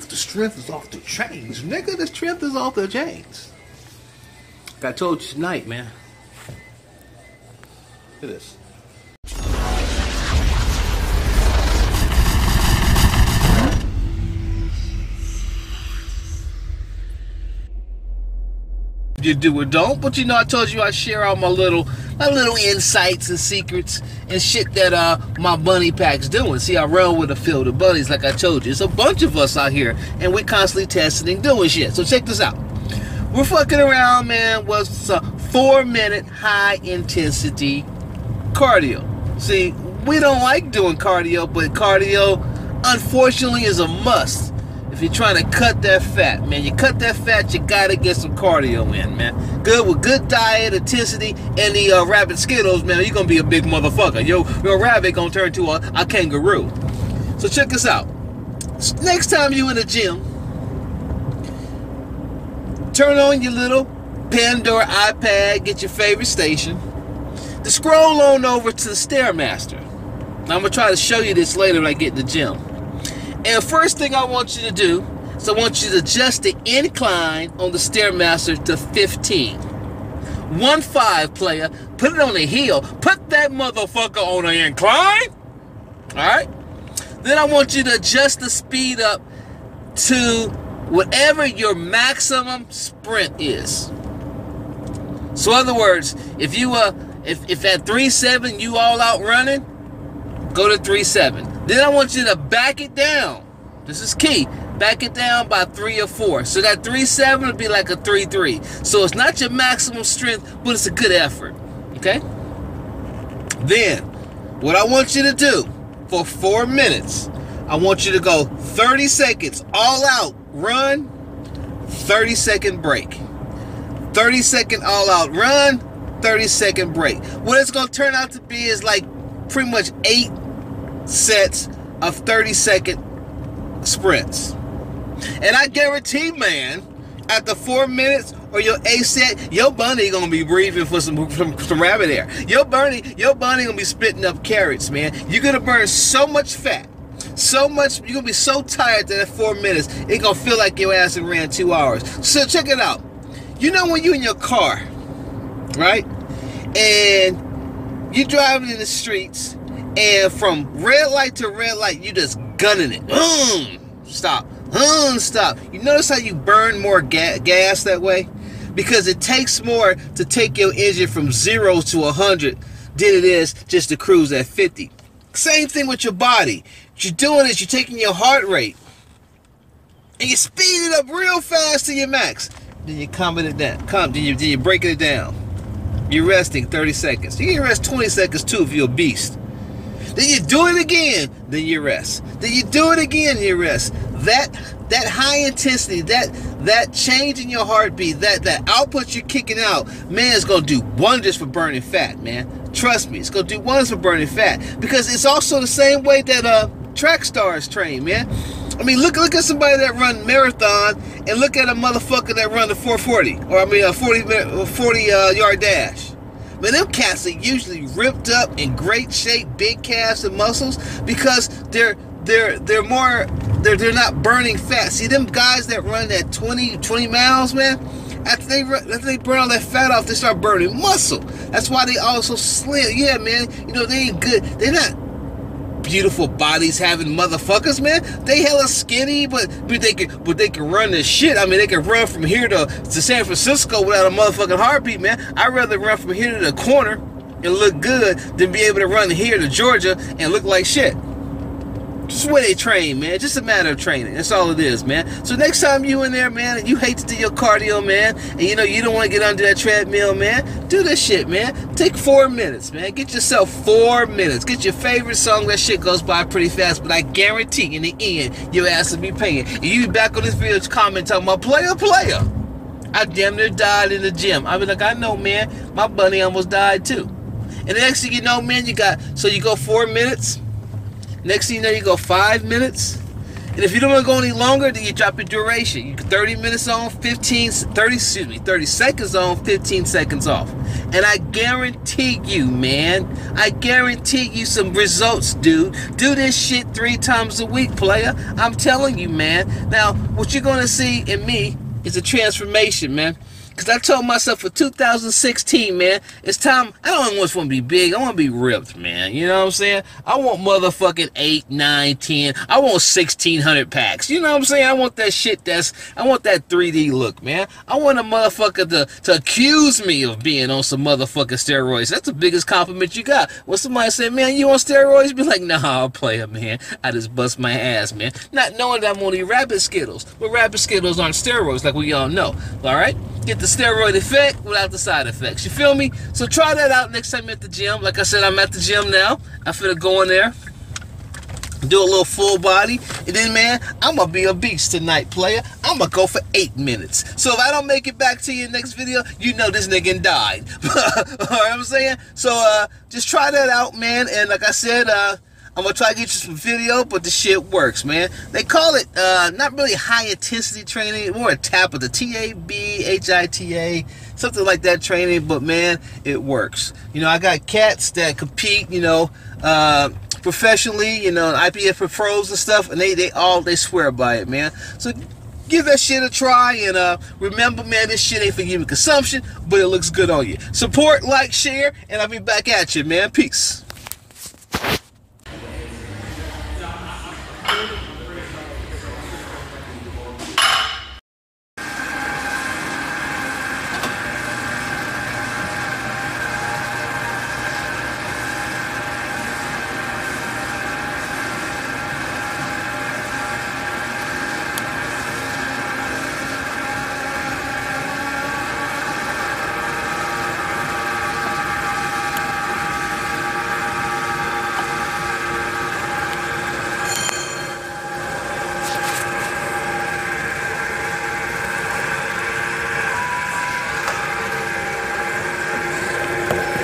The strength is off the chains, nigga. The strength is off the chains. Like I told you tonight, man. Look at this. you do or don't. But you know, I told you I share all my little my little insights and secrets and shit that uh my bunny pack's doing. See, I run with a field of bunnies, like I told you. It's a bunch of us out here, and we're constantly testing and doing shit. So check this out. We're fucking around, man. Was a four minute high intensity cardio. See, we don't like doing cardio, but cardio, unfortunately, is a must you're trying to cut that fat, man. You cut that fat, you gotta get some cardio in, man. Good with good diet, intensity, and the uh, rabbit skittles, man. You're gonna be a big motherfucker. Yo, your rabbit gonna turn to a, a kangaroo. So check this out. Next time you in the gym, turn on your little Pandora iPad, get your favorite station. To scroll on over to the Stairmaster. I'm gonna try to show you this later when I get in the gym. And first thing I want you to do is I want you to adjust the incline on the Stairmaster to 15. One five player, put it on the hill. Put that motherfucker on the incline. Alright? Then I want you to adjust the speed up to whatever your maximum sprint is. So in other words, if you uh if, if at 3-7 you all out running, go to 3-7. Then I want you to back it down. This is key. Back it down by three or four. So that 3-7 would be like a 3-3. So it's not your maximum strength, but it's a good effort. Okay? Then, what I want you to do for four minutes, I want you to go 30 seconds all out, run, 30 second break. 30 second all out run, 30 second break. What it's going to turn out to be is like pretty much eight sets of 30 second sprints. And I guarantee, man, after four minutes or your A set, your bunny gonna be breathing for some, some, some rabbit air. Your bunny, your bunny gonna be spitting up carrots, man. You're gonna burn so much fat, so much. You're gonna be so tired that at four minutes, it gonna feel like your ass ran two hours. So check it out. You know when you in your car, right, and you driving in the streets and from red light to red light, you just gunning it. Boom! Stop. Boom! Stop. You notice how you burn more ga- gas that way? Because it takes more to take your engine from zero to 100 than it is just to cruise at 50. Same thing with your body. What you're doing is you're taking your heart rate and you speed it up real fast to your max. Then you calming it down. Calm. Then you then you breaking it down. You're resting 30 seconds. You can rest 20 seconds too if you're a beast. Then you do it again, then you rest. Then you do it again, you rest. That that high intensity, that that change in your heartbeat, that that output you're kicking out, man, is gonna do wonders for burning fat, man. Trust me, it's gonna do wonders for burning fat because it's also the same way that uh track stars train, man. I mean, look look at somebody that run marathon and look at a motherfucker that run the 440 or I mean a 40 40 uh, yard dash. But them cats are usually ripped up in great shape, big calves and muscles because they're they're they're more they're they're not burning fat. See them guys that run that 20 20 miles, man. After they after they burn all that fat off, they start burning muscle. That's why they also slim. Yeah, man. You know they ain't good. They're not beautiful bodies having motherfuckers, man. They hella skinny, but but they can but they can run this shit. I mean, they can run from here to, to San Francisco without a motherfucking heartbeat, man. I'd rather run from here to the corner and look good than be able to run here to Georgia and look like shit. Just where they train, man. Just a matter of training. That's all it is, man. So next time you in there, man, and you hate to do your cardio, man, and you know you don't want to get under that treadmill, man, do this shit, man. Take four minutes, man. Get yourself four minutes. Get your favorite song. That shit goes by pretty fast, but I guarantee in the end, your ass will be paying. And you be back on this video comment talking about player, player. I damn near died in the gym. I be like, I know, man. My bunny almost died too. And the next thing you know, man, you got so you go four minutes. Next thing you know, you go five minutes. And if you don't want to go any longer, then you drop your duration. You 30 minutes on, 15, 30, excuse me, 30 seconds on, 15 seconds off. And I guarantee you, man, I guarantee you some results, dude. Do this shit three times a week, player. I'm telling you, man. Now, what you're gonna see in me is a transformation, man. Because I told myself for 2016, man, it's time. I don't just want to be big. I want to be ripped, man. You know what I'm saying? I want motherfucking 8, 9, 10. I want 1,600 packs. You know what I'm saying? I want that shit that's, I want that 3D look, man. I want a motherfucker to, to accuse me of being on some motherfucking steroids. That's the biggest compliment you got. When somebody say, man, you on steroids? Be like, nah, I'll play it, man. I just bust my ass, man. Not knowing that I'm on these rabbit skittles. But rabbit skittles aren't steroids like we all know. All right? Get the steroid effect without the side effects. You feel me? So try that out next time at the gym. Like I said, I'm at the gym now. I feel to go in there, do a little full body, and then man, I'm gonna be a beast tonight, player. I'm gonna go for eight minutes. So if I don't make it back to your next video, you know this nigga died. you know what I'm saying. So uh, just try that out, man. And like I said, uh. I'm gonna try to get you some video, but the shit works, man. They call it uh, not really high intensity training, more a Tabata T A B H I T A, something like that training. But man, it works. You know, I got cats that compete. You know, uh, professionally. You know, IPF for pros and stuff, and they they all they swear by it, man. So give that shit a try and uh, remember man this shit ain't for human consumption but it looks good on you support like share and i'll be back at you man peace Yeah.